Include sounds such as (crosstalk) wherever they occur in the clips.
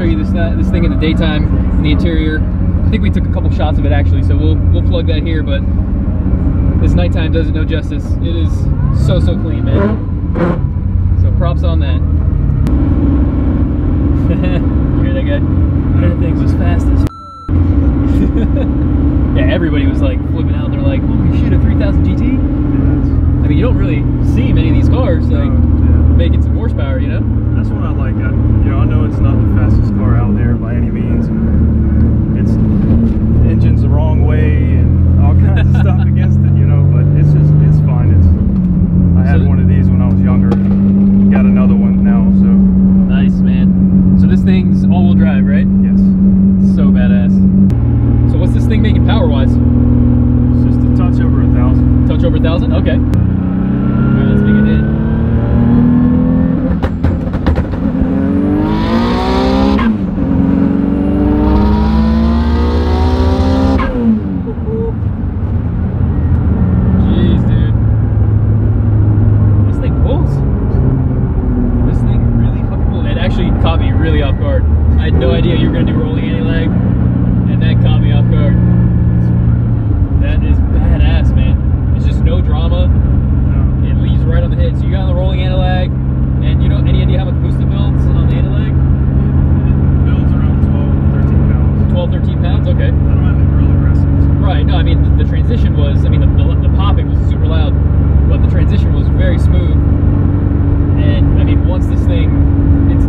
show you this uh, this thing in the daytime in the interior. I think we took a couple shots of it actually, so we'll we'll plug that here. But this nighttime does it no justice. It is so so clean, man. So props on that. (laughs) you hear that guy? That thing was fast as. (laughs) yeah, everybody was like flipping out. They're like, "Oh, we shoot a 3000 GT?" I mean, you don't really see many of these cars. Like, making some horsepower, you know? That's what I like. I, you know, I know it's not the fastest car out there by any means. It's engines the wrong way and all kinds of stuff (laughs) against it, you know, but it's just, it's fine. It's, I had one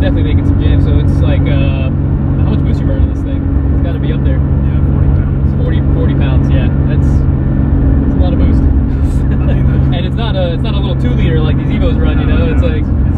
definitely making some jams. So it's like, uh, how much booster burn in this thing? It's got to be up there. Yeah, 40 pounds. 40, 40 pounds. Yeah, that's that's a lot of boost. (laughs) And it's not a it's not a little two liter like these Evos run. You know, it's like.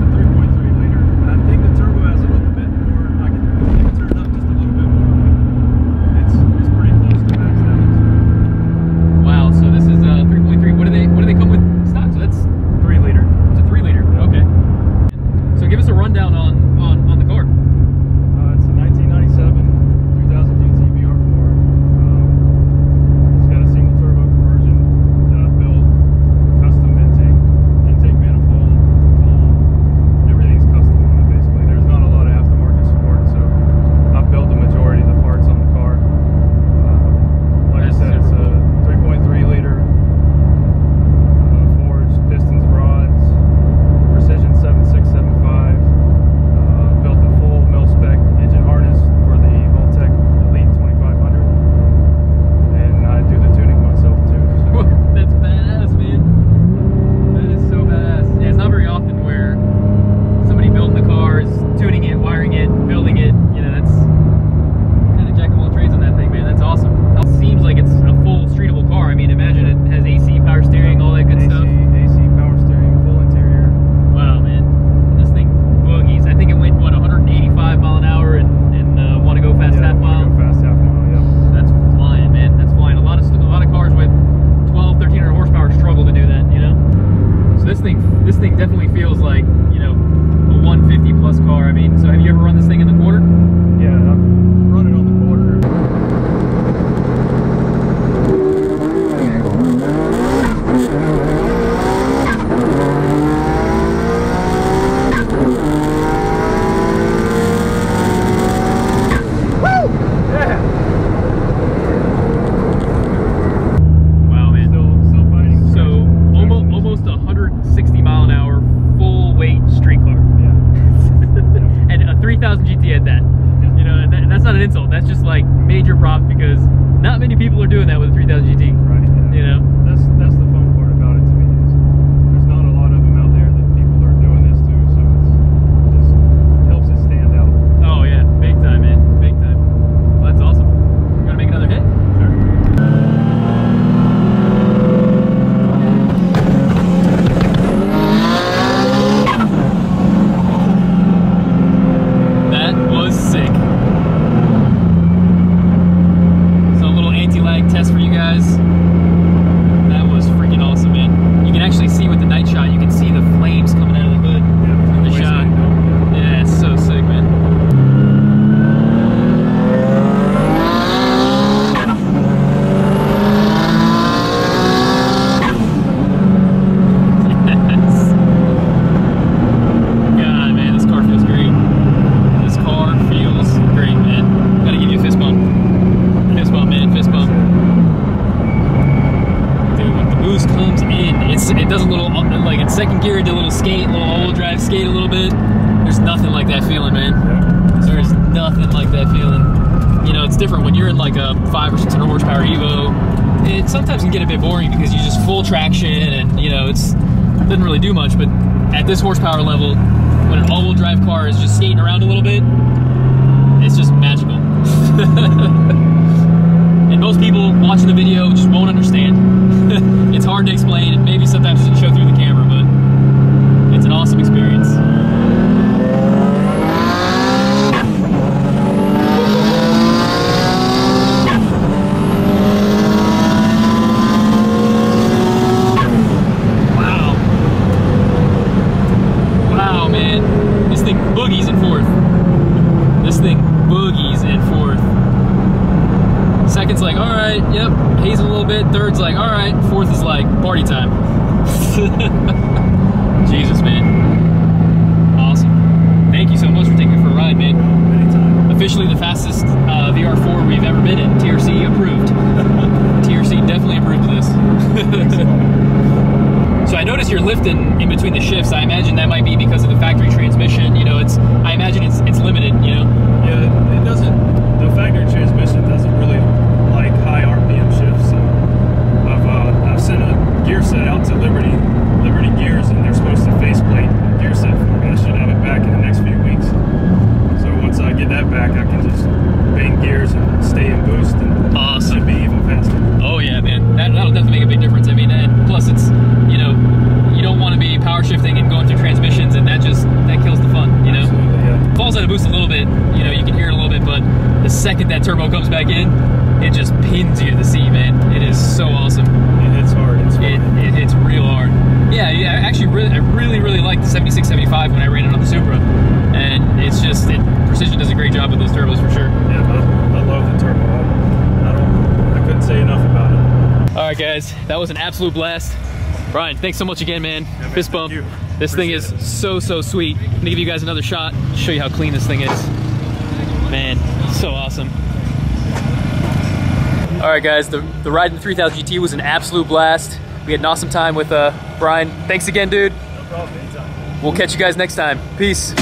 2000 GT at that. Yeah. You know, that, that's not an insult. That's just like major props because not many people are doing that with a 3000 GT. Right. Yeah. You know. It's different when you're in like a five or six hundred horsepower Evo. It sometimes can get a bit boring because you just full traction and you know it's doesn't really do much. But at this horsepower level, when an all-wheel drive car is just skating around a little bit, it's just magical. (laughs) and most people watching the video just won't understand. it's hard to explain, and maybe sometimes it doesn't show through the camera, but it's an awesome experience. Wow. Wow, man. This thing boogies in fourth. This thing boogies in fourth. Second's like, all right, yep, hazing a little bit. Third's like, all right. Fourth is like, party time. (laughs) Jesus, man. Awesome. Thank you so much for taking me for a ride, man. Anytime. Officially the fastest uh, VR4 we've ever been in. TRC approved. (laughs) TRC definitely approved this. So I notice you're lifting in between the shifts. I imagine that might be because of the factory transmission. You know, it's I imagine it's it's limited. You know. Yeah, it- doesn't. The factory transmission doesn't really like high RPM shifts. So I've uh, I've sent a gear set out to Liberty Liberty Gears, and they're supposed to faceplate the gear set for me. I should have it back in the next few weeks. So once I get that back, I can just bang gears and stay in boost, and Awesome. should be even faster. Oh yeah, man. That, that'll definitely make a big difference. I mean, and plus it's you know you don't want to be power shifting and going through transmissions, and that just that kills the fun. You know. Absolutely, yeah. falls out of boost a little bit, you know, you can hear it a little bit, but the second that turbo comes back in, it just pins you to the seat, man. It is so awesome. It hits hard. It's It, fun. it it's real hard. Yeah, yeah. I actually really, I really, really liked the 76, 75 when I ran it on the Supra, and it's just it, Precision does a great job with those turbos for sure. Yeah, I, I love the turbo. I, I don't. I couldn't say enough about it. All right, guys, that was an absolute blast. Brian, thanks so much again, man. man, Fist bump. This thing is it. so, so sweet. I'm gonna give you guys another shot, show you how clean this thing is. Man, so awesome. All right, guys, the, the ride in the 3000 GT was an absolute blast. We had an awesome time with uh, Brian. Thanks again, dude. No problem. Anytime. We'll catch you guys next time. Peace.